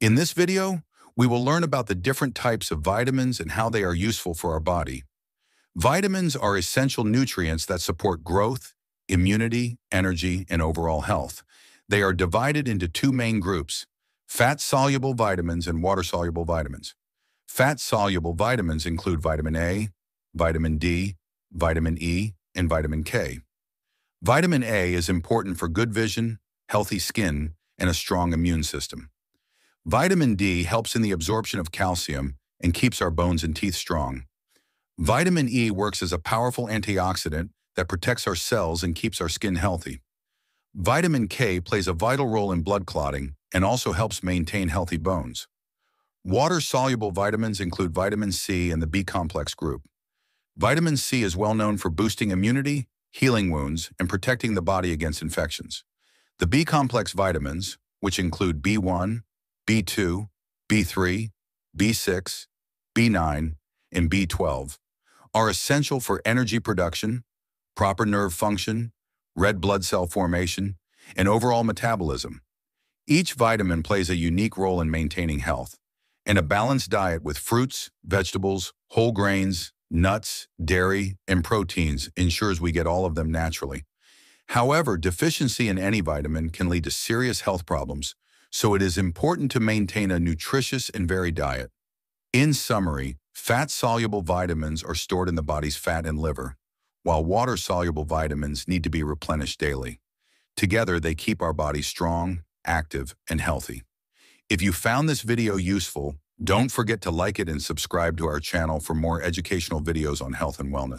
In this video, we will learn about the different types of vitamins and how they are useful for our body. Vitamins are essential nutrients that support growth, immunity, energy, and overall health. They are divided into two main groups, fat-soluble vitamins and water-soluble vitamins. Fat-soluble vitamins include vitamin A, vitamin D, vitamin E, and vitamin K. Vitamin A is important for good vision, healthy skin, and a strong immune system. Vitamin D helps in the absorption of calcium and keeps our bones and teeth strong. Vitamin E works as a powerful antioxidant that protects our cells and keeps our skin healthy. Vitamin K plays a vital role in blood clotting and also helps maintain healthy bones. Water-soluble vitamins include vitamin C and the B-complex group. Vitamin C is well known for boosting immunity, healing wounds, and protecting the body against infections. The B-complex vitamins, which include B1, B2, B3, B6, B9, and B12, are essential for energy production, proper nerve function, red blood cell formation, and overall metabolism. Each vitamin plays a unique role in maintaining health, and a balanced diet with fruits, vegetables, whole grains, nuts, dairy, and proteins ensures we get all of them naturally. However, deficiency in any vitamin can lead to serious health problems, so it is important to maintain a nutritious and varied diet. In summary, fat-soluble vitamins are stored in the body's fat and liver, while water-soluble vitamins need to be replenished daily. Together, they keep our body strong, active, and healthy. If you found this video useful, don't forget to like it and subscribe to our channel for more educational videos on health and wellness.